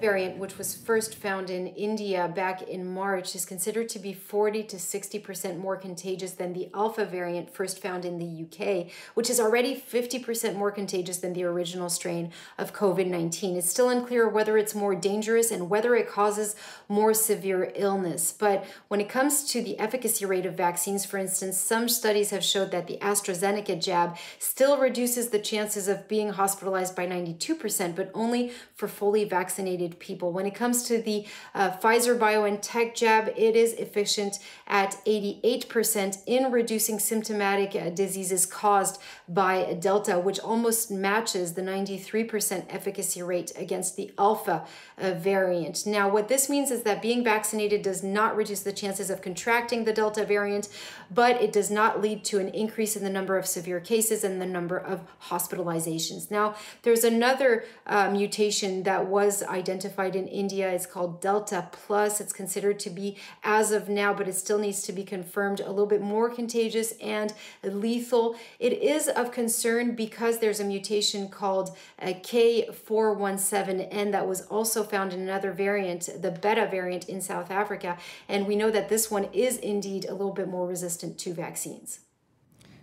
variant, which was first found in India back in March, is considered to be 40 to 60% more contagious than the Alpha variant first found in the UK, which is already 50% more contagious than the original strain of COVID 19. It's still unclear whether it's more dangerous and whether it causes more severe illness. But when it comes to the efficacy rate of vaccines, for instance, some studies have showed that the AstraZeneca jab still reduces the chances of being hospitalized by 92%, but only for fully vaccinated vaccinated people. When it comes to the uh, Pfizer BioNTech jab, it is efficient at 88% in reducing symptomatic uh, diseases caused by Delta, which almost matches the 93% efficacy rate against the Alpha uh, variant. Now, what this means is that being vaccinated does not reduce the chances of contracting the Delta variant, but it does not lead to an increase in the number of severe cases and the number of hospitalizations. Now, there's another uh, mutation that was identified identified in India. It's called Delta Plus. It's considered to be, as of now, but it still needs to be confirmed, a little bit more contagious and lethal. It is of concern because there's a mutation called uh, K417N that was also found in another variant, the Beta variant in South Africa. And we know that this one is indeed a little bit more resistant to vaccines.